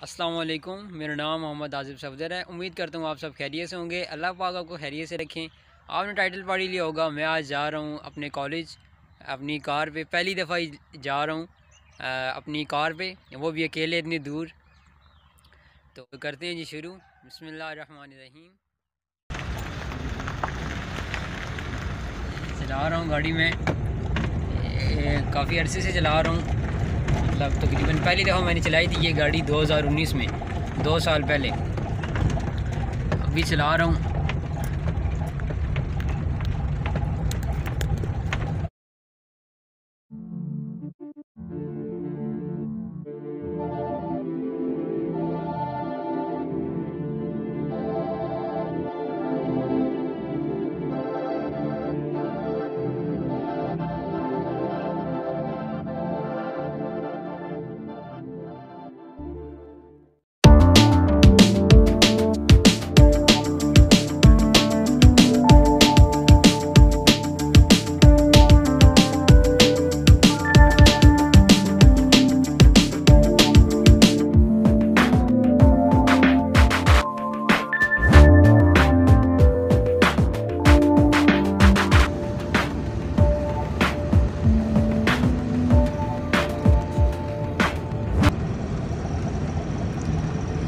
السلام علیکم، میرا نام محمد عاصف صفدر ہے۔ امید کرتا ہوں آپ سب خیریت سے ہوں گے۔ اللہ پاک آپ کو خیریت سے رکھیں۔ آپ نے ٹائٹل پڑھ لیا ہوگا، میں آج جا رہا ہوں اپنے کالج، اپنی کار پہ۔ پہلی دفعہ ہی جا رہا ہوں اپنی کار پہ۔ وہ بھی اکیلے اتنی دور۔ تو کرتے ہیں جی شروع۔ بسم اللہ الرحمن الرحیم۔ چلا رہا ہوں گاڑی میں۔ کافی عرصے سے چلا رہا ہوں۔ مطلب تقریباً پہلی دفعہ میں نے چلائی تھی یہ گاڑی دو ہزار انیس میں، دو سال پہلے۔ ابھی چلا رہا ہوں۔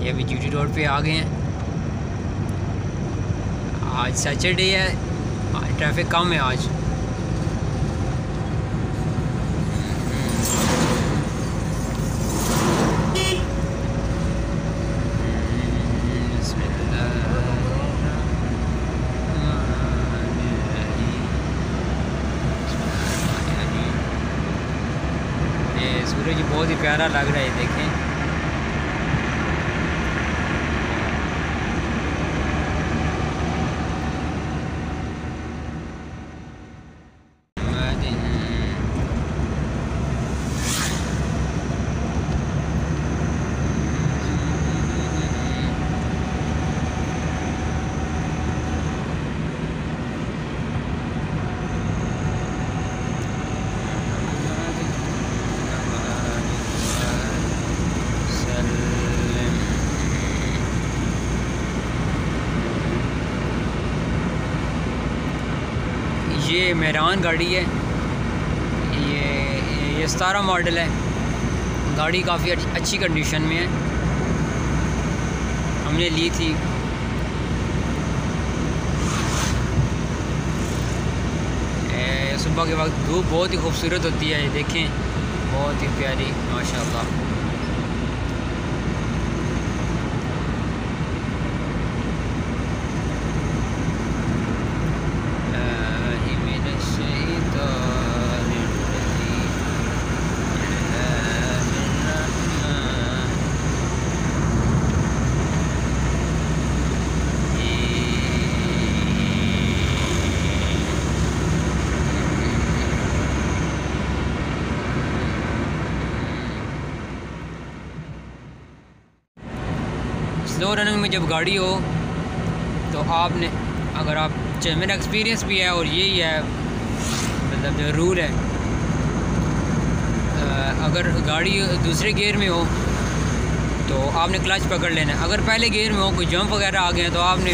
یہ ابھی ڈیوٹی روڈ پہ آ گئے ہیں۔ آج سیچرڈے ہے۔ ٹریفک کم ہے آج۔ سورج بہت ہی پیارا لگ رہا ہے دیکھیں۔ یہ میران گاڑی ہے، یہ یہ ستارہ ماڈل ہے۔ گاڑی کافی اچھی کنڈیشن میں ہے۔ ہم نے لی تھی۔ صبح کے وقت دھوپ بہت ہی خوبصورت ہوتی ہے، یہ دیکھیں۔ بہت ہی پیاری ماشاء اللہ سلو رننگ میں جب گاڑی ہو تو آپ نے اگر آپ میرا ایکسپیرینس بھی ہے اور یہی ہے مطلب جو رول ہے اگر گاڑی دوسرے گیئر میں ہو تو آپ نے کلچ پکڑ لینا ہے۔ اگر پہلے گیئر میں ہو، کوئی جمپ وغیرہ آ گئے تو آپ نے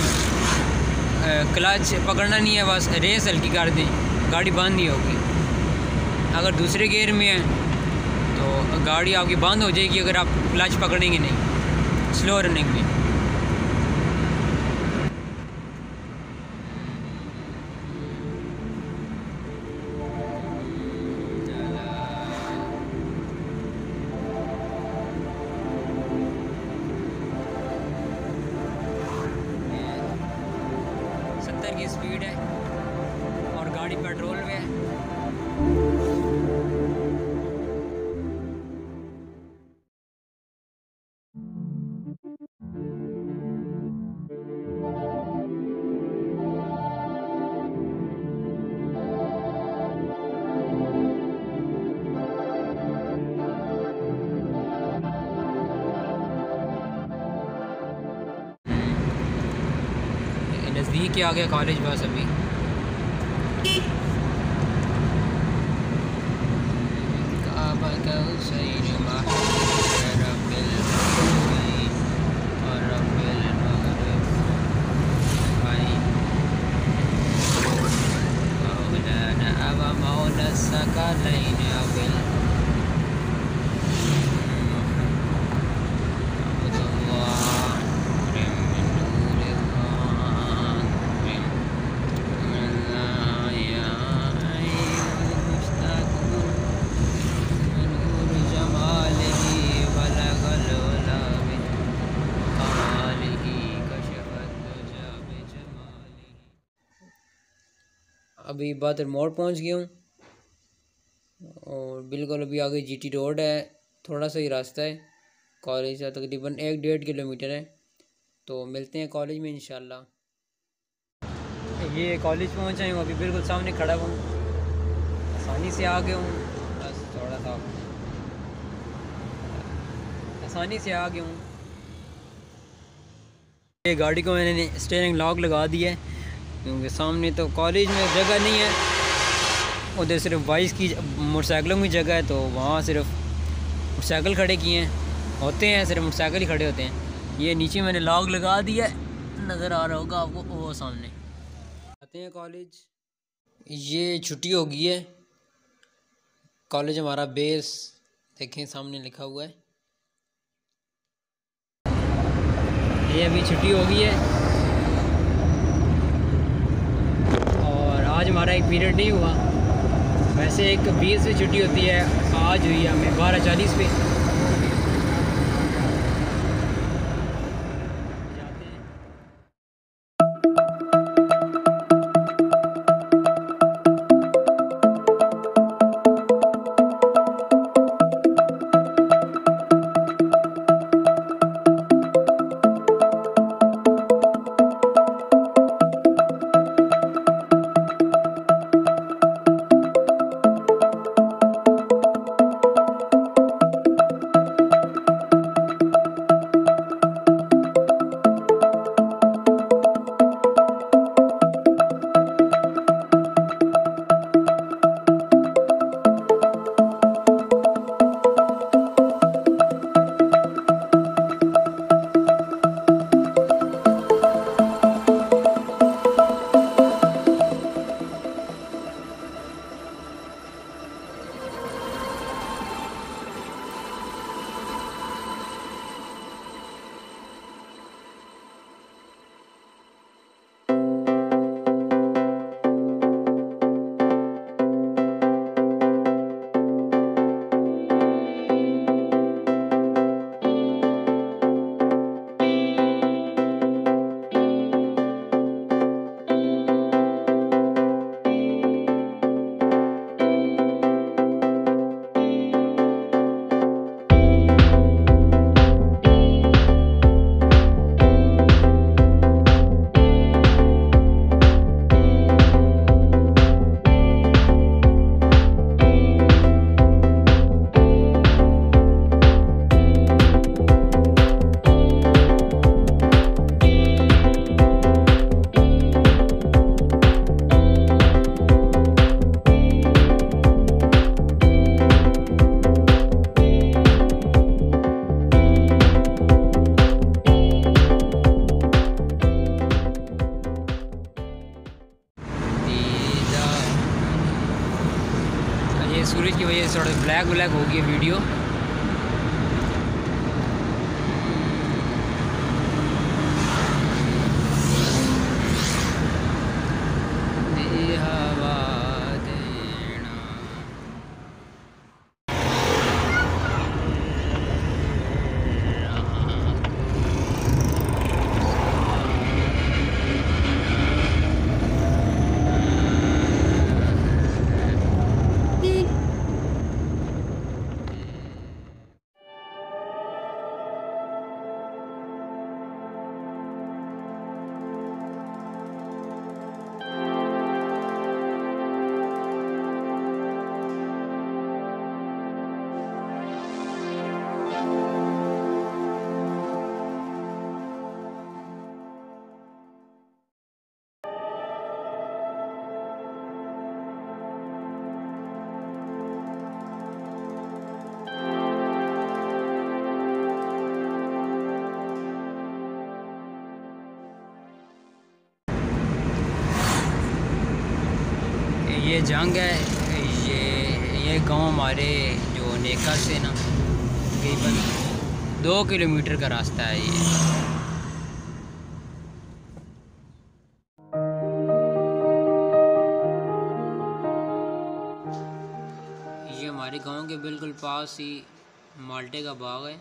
کلچ پکڑنا نہیں ہے، بس ریس ہلکی کر دیں گاڑی بند نہیں ہوگی۔ اگر دوسرے گیئر میں ہے تو گاڑی آپ کی بند ہو جائے گی اگر آپ کلچ پکڑیں گے نہیں سلو رننگ میں۔ ستر کی کے آگے کالج بس ابھی۔ سکا ابھی بہتر موڑ پہنچ گیا ہوں۔ اور بالکل ابھی آگے جی ٹی روڈ ہے، تھوڑا سا ہی راستہ ہے۔ کالج کا تقریباً ایک ڈیڑھ کلو میٹر ہے۔ تو ملتے ہیں کالج میں انشاءاللہ۔ یہ کالج پہنچا ہوں، ابھی بالکل سامنے کھڑا ہوں۔ آسانی سے آ گیا ہوں۔ بس تھوڑا سا۔ آسانی سے آ گیا ہوں۔ یہ گاڑی کو میں نے اسٹیئرنگ لاک لگا دی ہے۔ کیونکہ سامنے تو کالج میں جگہ نہیں ہے۔ ادھر صرف بائیس کی موٹر سائیکلوں کی جگہ ہے، تو وہاں صرف موٹر سائیکل کھڑے کیے ہیں۔ ہوتے ہیں، صرف موٹر سائیکل ہی کھڑے ہوتے ہیں۔ یہ نیچے میں نے لاگ لگا دیا ہے، نظر آ رہا ہوگا آپ کو، وہ سامنے۔ آتے ہیں کالج۔ یہ چھٹی ہو گئی ہے۔ کالج ہمارا بیس، دیکھیں سامنے لکھا ہوا ہے۔ یہ ابھی چھٹی ہو گئی ہے اور آج ہمارا ایک پیریڈ نہیں ہوا۔ ویسے ایک بیس پہ چھٹی ہوتی ہے، آج ہوئی ہمیں، بارہ چالیس پہ بلیک ہوگی ویڈیو۔ یہ جنگ ہے، یہ یہ گاؤں ہمارے جو نیکا سے نا، تقریباً دو کلو میٹر کا راستہ ہے یہ۔ یہ ہمارے گاؤں کے بالکل پاس ہی مالٹے کا باغ ہے۔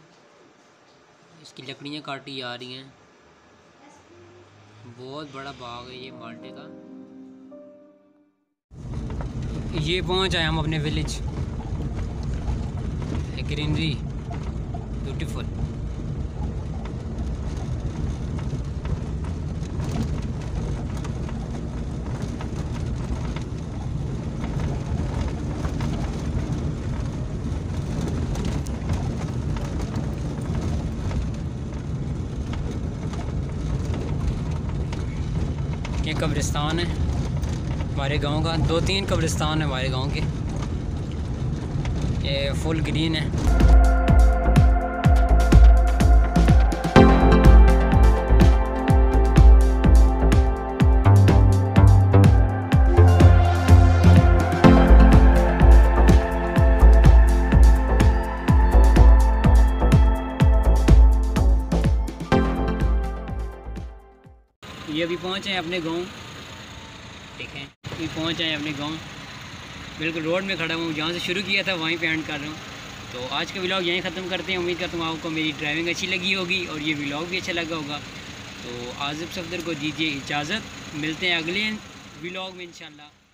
اس کی لکڑیاں کاٹی جا رہی ہیں۔ بہت بڑا باغ ہے یہ مالٹے کا۔ یہ پہنچ آئے ہم اپنے ولیج گرینری بیوٹیفل یہ قبرستان ہے. ہمارے گاؤں کا۔ دو تین قبرستان ہیں ہمارے گاؤں کے۔ یہ فل گرین ہے۔ یہ ابھی پہنچے ہیں اپنے گاؤں۔ دیکھیں۔ ابھی پہنچ جائیں اپنے گاؤں۔ بالکل روڈ میں کھڑا ہوں، جہاں سے شروع کیا تھا وہیں پہ اینڈ کر رہا ہوں۔ تو آج کا ولاگ یہیں ختم کرتے ہیں۔ امید کرتا ہوں آپ کو میری ڈرائیونگ اچھی لگی ہوگی اور یہ ولاگ بھی اچھا لگا ہوگا۔ تو عازب صفدر کو دیجیے اجازت۔ ملتے ہیں اگلے ولاگ میں انشاءاللہ۔